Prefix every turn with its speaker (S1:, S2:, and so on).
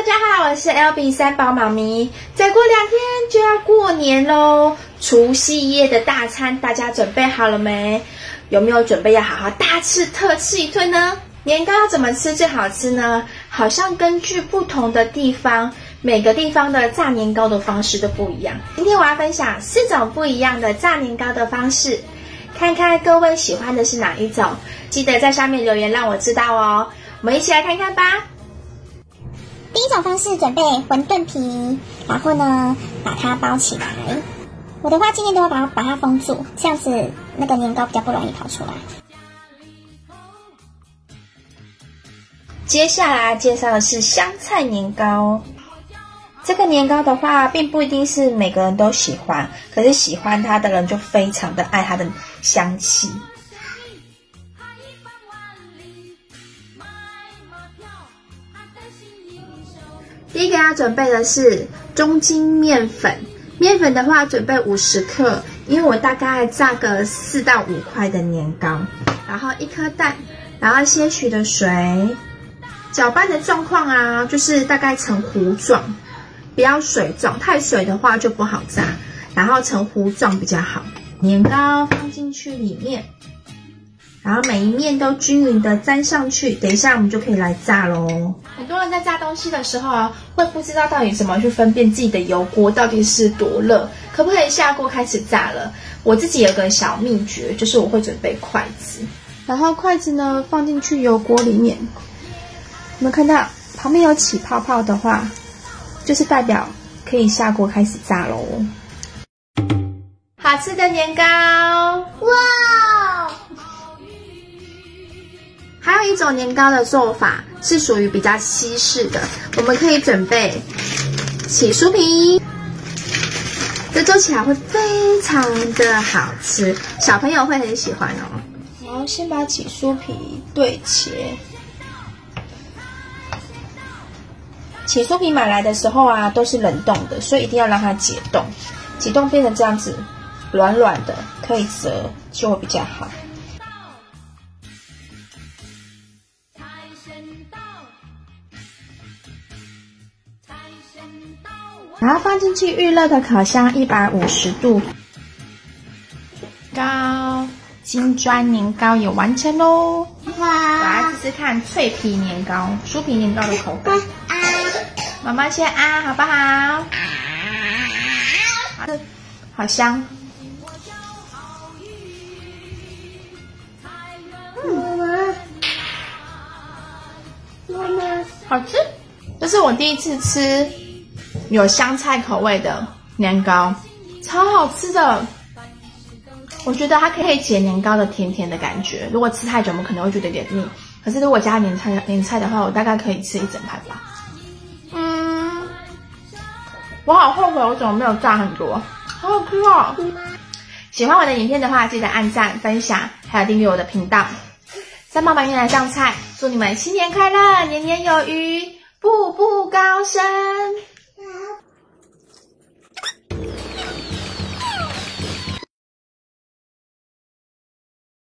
S1: 大家好，我是 L B 三宝妈咪。再过两天就要过年喽，除夕夜的大餐大家准备好了没？有没有准备要好好大吃特吃一顿呢？年糕要怎么吃最好吃呢？好像根据不同的地方，每个地方的炸年糕的方式都不一样。今天我要分享四种不一样的炸年糕的方式，看看各位喜欢的是哪一种？记得在下面留言让我知道哦。我们一起来看看吧。
S2: 第一种方式，准备馄饨皮，然后呢，把它包起来。我的话，今天都会把它把它封住，这样子那个年糕比较不容易跑出来。
S1: 接下来介绍的是香菜年糕。这个年糕的话，并不一定是每个人都喜欢，可是喜欢它的人就非常的爱它的香气。第一个要准备的是中筋面粉，面粉的话准备五十克，因为我大概炸个四到五块的年糕，然后一颗蛋，然后些许的水，搅拌的状况啊，就是大概呈糊状，不要水状，太水的话就不好炸，然后呈糊状比较好。年糕放进去里面。然后每一面都均匀的粘上去，等一下我们就可以来炸喽。很多人在炸东西的时候啊，会不知道到底怎么去分辨自己的油锅到底是多热，可不可以下锅开始炸了？我自己有个小秘诀，就是我会准备筷子，然后筷子呢放进去油锅里面，有没有看到旁边有起泡泡的话，就是代表可以下锅开始炸喽。好吃的年糕，哇！还有一种年糕的做法是属于比较西式的，我们可以准备起酥皮，这做起来会非常的好吃，小朋友会很喜欢哦。好，先把起酥皮对切。起酥皮买来的时候啊，都是冷冻的，所以一定要让它解冻，解冻变成这样子软软的，可以折就会比较好。然后放进去预热的烤箱一百五十度，糕金砖年糕也完成喽！哇，来试试看脆皮年糕、酥皮年糕的口感。啊，妈妈先啊，好不好？好香。妈妈，妈妈，好吃。这是我第一次吃。有香菜口味的年糕，超好吃的。我觉得它可以解年糕的甜甜的感觉。如果吃太久，我们可能会觉得有点腻。可是如果加年菜年菜的话，我大概可以吃一整盘吧。嗯，我好后悔，我怎么没有炸很多？好好吃哦！喜欢我的影片的话，记得按赞、分享，还有订阅我的频道。三宝板月来上菜，祝你们新年快乐，年年有余，步步高升。